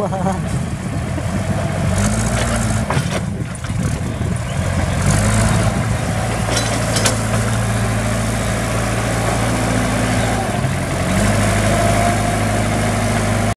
มา